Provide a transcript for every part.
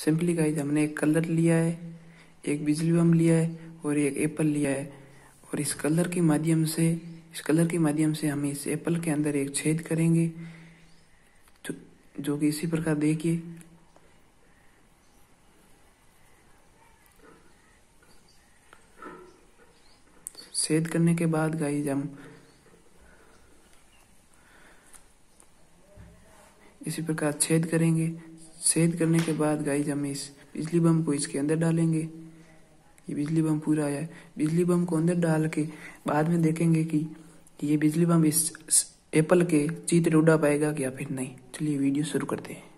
Simply guys हमने एक colour लिया है एक बिजली बम लिया है और एक एप्पल लिया है। और इस कलर के माध्यम से इस कलर के माध्यम से हम इस एप्पल के अंदर एक छेद करेंगे जो, जो कि इसी प्रकार देखिए। छेद करने के बाद गाइज़ हम इसी प्रकार छेद करेंगे। छेद करने के बाद गाइज़ हम इस बिजली बम को इसके अंदर डालेंगे। ये बिजली बम पूरा आया है। बिजली बम को अंदर डाल के बाद में देखेंगे कि ये बिजली बम इस एप्पल के चीत उड़ा पाएगा या फिर नहीं। चलिए वीडियो शुरू करते हैं।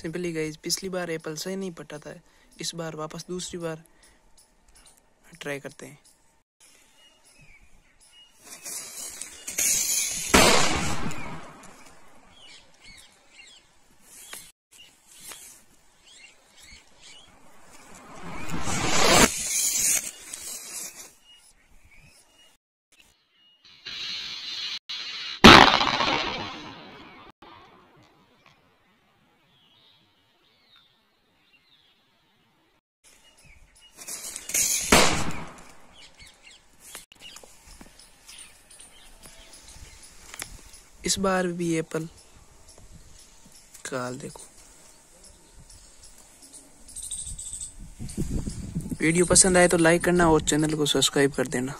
सिंपली गाइज़ पिछली बार एप्पल सही नहीं पटा था। इस बार वापस दूसरी बार ट्राई करते हैं। इस बार भी एप्पल काल देखो। वीडियो पसंद आए तो लाइक करना और चैनल को सब्सक्राइब कर देना।